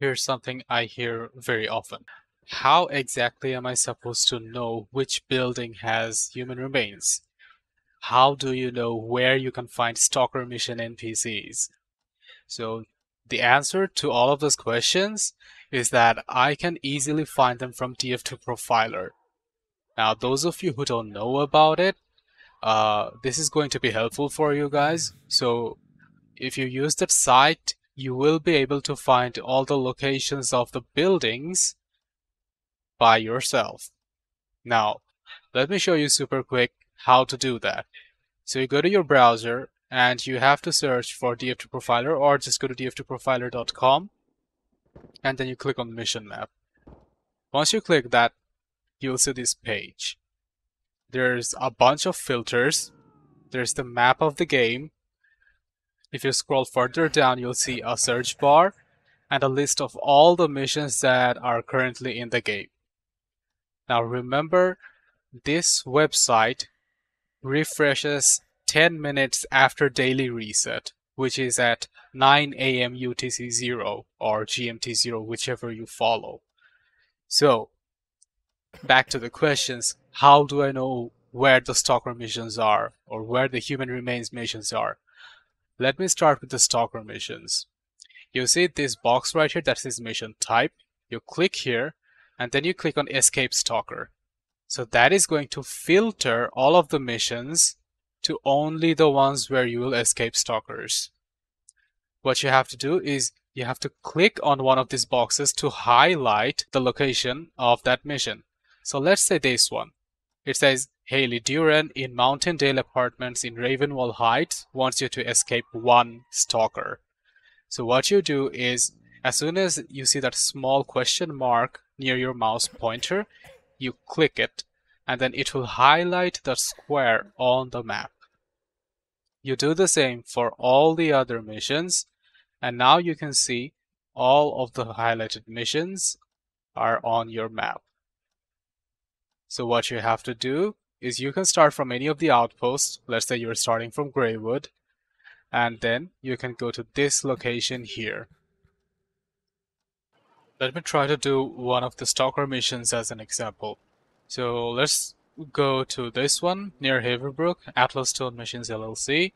Here's something I hear very often. How exactly am I supposed to know which building has human remains? How do you know where you can find stalker mission NPCs? So the answer to all of those questions is that I can easily find them from DF2 Profiler. Now, those of you who don't know about it, uh, this is going to be helpful for you guys. So if you use that site, you will be able to find all the locations of the buildings by yourself. Now, let me show you super quick how to do that. So you go to your browser and you have to search for DF2 Profiler or just go to df2profiler.com and then you click on mission map. Once you click that, you'll see this page. There's a bunch of filters. There's the map of the game, if you scroll further down, you'll see a search bar and a list of all the missions that are currently in the game. Now remember, this website refreshes 10 minutes after daily reset, which is at 9 a.m. UTC 0 or GMT 0, whichever you follow. So, back to the questions, how do I know where the stalker missions are or where the human remains missions are? Let me start with the stalker missions. You see this box right here that says mission type. You click here and then you click on escape stalker. So that is going to filter all of the missions to only the ones where you will escape stalkers. What you have to do is you have to click on one of these boxes to highlight the location of that mission. So let's say this one. It says Haley Duran in Mountaindale Apartments in Ravenwall Heights wants you to escape one stalker. So what you do is, as soon as you see that small question mark near your mouse pointer, you click it, and then it will highlight the square on the map. You do the same for all the other missions, and now you can see all of the highlighted missions are on your map. So what you have to do is you can start from any of the outposts. Let's say you're starting from Greywood. And then you can go to this location here. Let me try to do one of the stalker missions as an example. So let's go to this one near Haverbrook, Atlas Stone Machines LLC.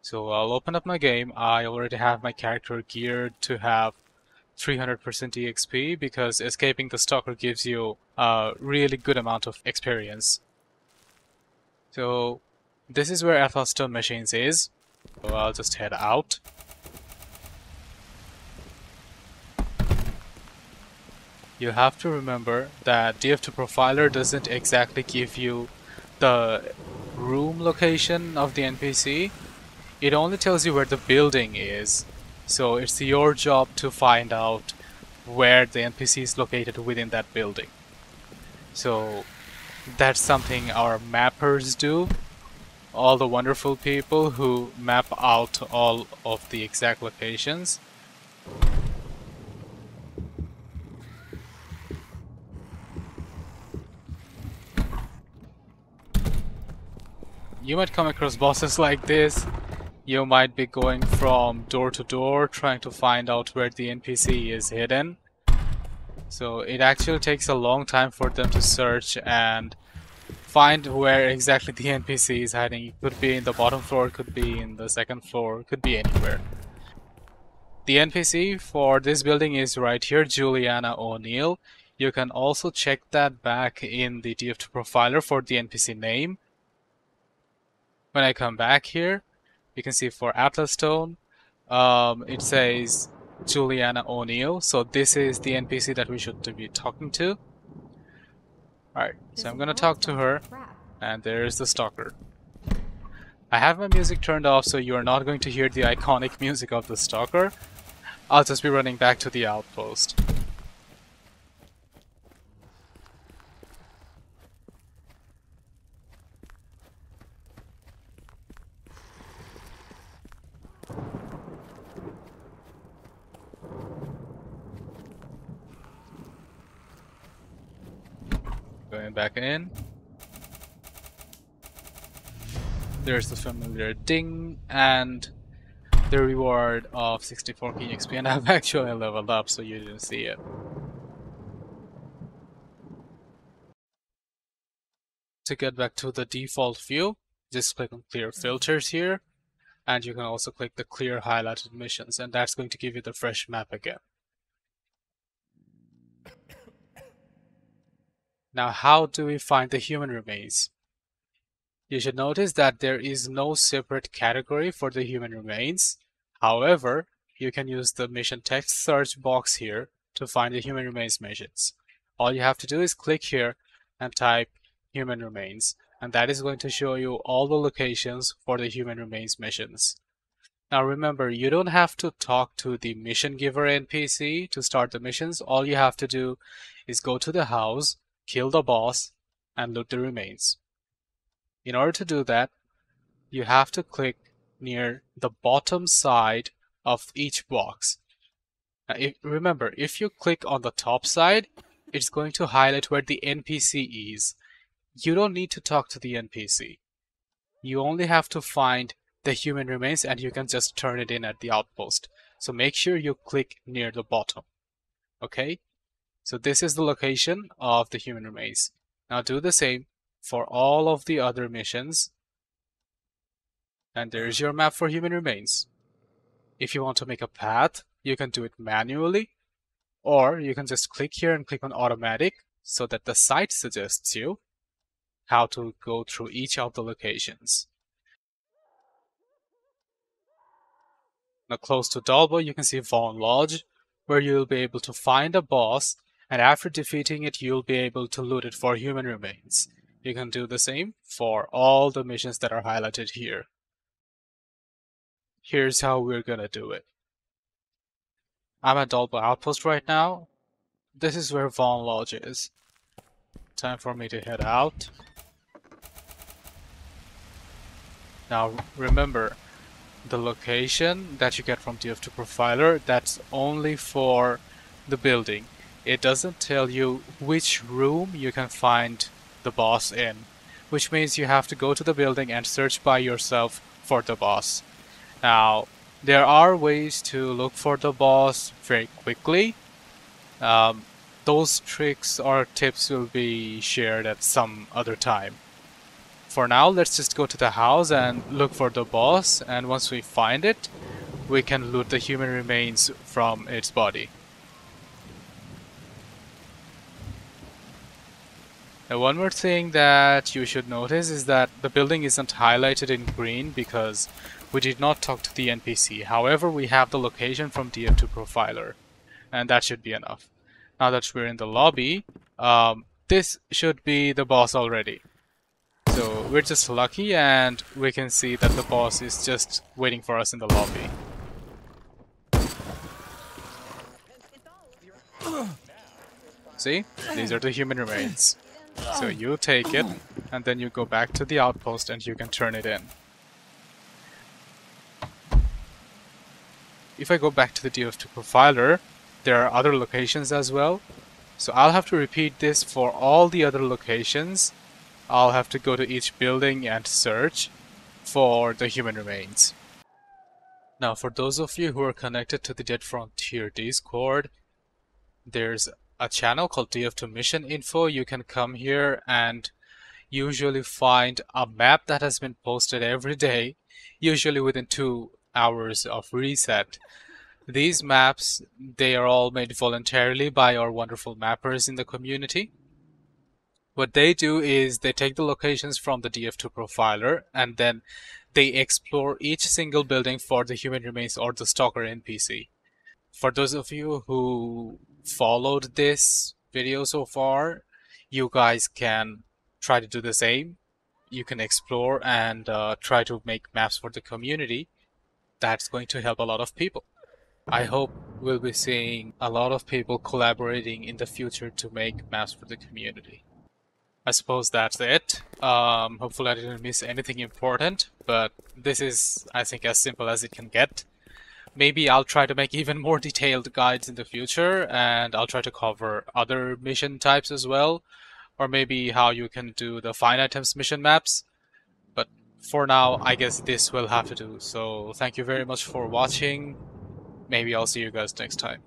So I'll open up my game. I already have my character geared to have 300% EXP because escaping the stalker gives you a really good amount of experience. So this is where Atlas Stone Machines is. So I'll just head out. You have to remember that DF2 Profiler doesn't exactly give you the room location of the NPC. It only tells you where the building is. So it's your job to find out where the NPC is located within that building. So that's something our mappers do. All the wonderful people who map out all of the exact locations. You might come across bosses like this. You might be going from door to door trying to find out where the NPC is hidden. So it actually takes a long time for them to search and find where exactly the NPC is hiding. It could be in the bottom floor, could be in the second floor, could be anywhere. The NPC for this building is right here, Juliana O'Neill. You can also check that back in the DF2 profiler for the NPC name. When I come back here, you can see for Atlas Stone, um, it says Juliana O'Neill. So this is the NPC that we should be talking to. Alright, so I'm gonna talk to her, and there's the stalker. I have my music turned off so you are not going to hear the iconic music of the stalker. I'll just be running back to the outpost. Going back in. There's the familiar ding, and the reward of 64 King XP and I've actually leveled up so you didn't see it. To get back to the default view, just click on clear filters here and you can also click the clear highlighted missions and that's going to give you the fresh map again. Now how do we find the human remains? You should notice that there is no separate category for the human remains. However, you can use the mission text search box here to find the human remains missions. All you have to do is click here and type human remains and that is going to show you all the locations for the human remains missions. Now remember, you don't have to talk to the mission giver NPC to start the missions. All you have to do is go to the house, kill the boss, and loot the remains. In order to do that, you have to click near the bottom side of each box. Now, if, remember, if you click on the top side, it's going to highlight where the NPC is. You don't need to talk to the NPC. You only have to find the human remains and you can just turn it in at the outpost. So make sure you click near the bottom. Okay? So this is the location of the human remains. Now do the same for all of the other missions. And there's your map for human remains. If you want to make a path, you can do it manually, or you can just click here and click on automatic so that the site suggests you how to go through each of the locations. Now close to Dallbow, you can see Vaughn Lodge, where you'll be able to find a boss, and after defeating it, you'll be able to loot it for human remains. You can do the same for all the missions that are highlighted here. Here's how we're gonna do it. I'm at Dallbow Outpost right now. This is where Vaughn Lodge is. Time for me to head out. Now remember, the location that you get from DF2 Profiler, that's only for the building. It doesn't tell you which room you can find the boss in, which means you have to go to the building and search by yourself for the boss. Now, there are ways to look for the boss very quickly. Um, those tricks or tips will be shared at some other time. For now, let's just go to the house and look for the boss, and once we find it, we can loot the human remains from its body. Now one more thing that you should notice is that the building isn't highlighted in green because we did not talk to the NPC. However, we have the location from DF2 Profiler and that should be enough. Now that we're in the lobby, um, this should be the boss already. So we're just lucky and we can see that the boss is just waiting for us in the lobby. See? These are the human remains. So you take it, and then you go back to the outpost and you can turn it in. If I go back to the DF2 profiler, there are other locations as well. So I'll have to repeat this for all the other locations. I'll have to go to each building and search for the human remains. Now for those of you who are connected to the Dead Frontier Discord, there's a channel called DF2 Mission Info. You can come here and usually find a map that has been posted every day, usually within two hours of reset. These maps, they are all made voluntarily by our wonderful mappers in the community. What they do is they take the locations from the DF2 profiler and then they explore each single building for the human remains or the stalker NPC. For those of you who followed this video so far, you guys can try to do the same. You can explore and uh, try to make maps for the community. That's going to help a lot of people. I hope we'll be seeing a lot of people collaborating in the future to make maps for the community. I suppose that's it. Um, hopefully I didn't miss anything important, but this is, I think, as simple as it can get maybe I'll try to make even more detailed guides in the future and I'll try to cover other mission types as well or maybe how you can do the fine items mission maps but for now, I guess this will have to do. So thank you very much for watching. Maybe I'll see you guys next time.